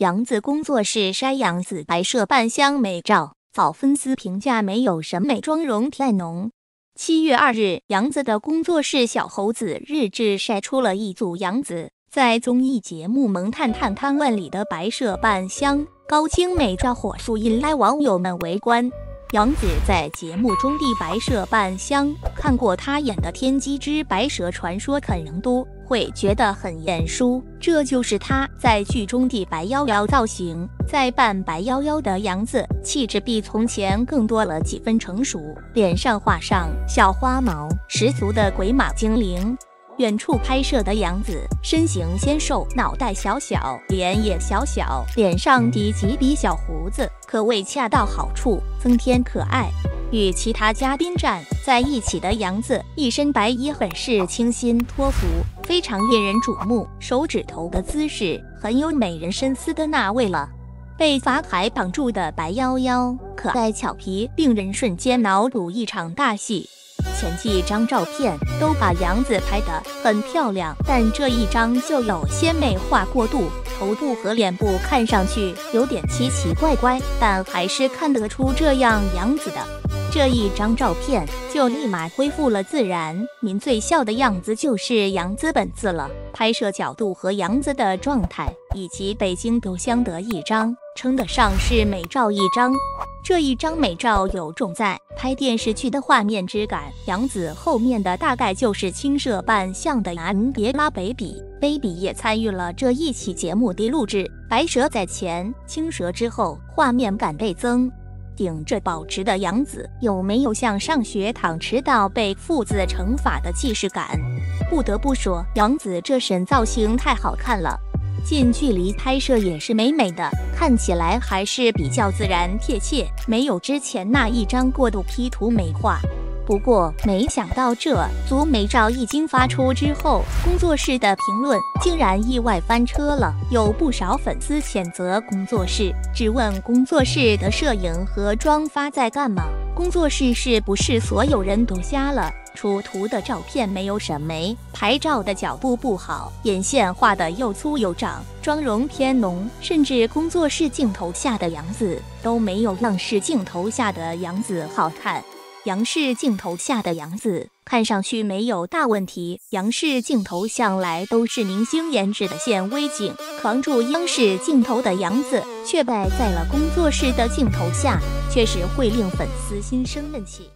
杨子工作室晒杨子白摄半箱美照，遭粉丝评价没有审美，妆容太浓。七月二日，杨子的工作室小猴子日志晒出了一组杨子在综艺节目《萌探探探问》里的白摄半箱高清美照，火速引来网友们围观。杨紫在节目中的白蛇扮相，看过她演的《天机之白蛇传说》，可能都会觉得很眼熟。这就是她在剧中的白夭夭造型。在扮白夭夭的杨子，气质比从前更多了几分成熟，脸上画上小花毛，十足的鬼马精灵。远处拍摄的杨子，身形纤瘦，脑袋小小，脸也小小，脸上的几笔小胡子可谓恰到好处，增添可爱。与其他嘉宾站在一起的杨紫，一身白衣，很是清新脱俗，非常引人瞩目。手指头的姿势很有美人深思的那味了。被法海绑住的白夭夭，可爱俏皮，令人瞬间脑补一场大戏。前几张照片都把杨紫拍得很漂亮，但这一张就有些美化过度，头部和脸部看上去有点奇奇怪怪，但还是看得出这样杨紫的这一张照片就立马恢复了自然，您最笑的样子就是杨紫本字了。拍摄角度和杨紫的状态以及北京都相得益彰。称得上是美照一张，这一张美照有种在拍电视剧的画面质感。杨紫后面的大概就是青蛇扮相的安别拉 baby，baby 也参与了这一期节目的录制。白蛇在前，青蛇之后，画面感倍增。顶着保持的杨紫，有没有像上学躺迟到被父子惩罚的既视感？不得不说，杨紫这身造型太好看了。近距离拍摄也是美美的，看起来还是比较自然贴切，没有之前那一张过度 P 图美化。不过没想到这组美照一经发出之后，工作室的评论竟然意外翻车了，有不少粉丝谴责工作室，质问工作室的摄影和妆发在干嘛？工作室是不是所有人都瞎了？出图的照片没有审美，拍照的角度不好，眼线画的又粗又长，妆容偏浓，甚至工作室镜头下的杨紫都没有央视镜头下的杨紫好看。杨氏镜头下的杨紫看上去没有大问题，杨氏镜头向来都是明星颜值的显微镜，扛住央视镜头的杨紫却败在了工作室的镜头下，确实会令粉丝心生闷气。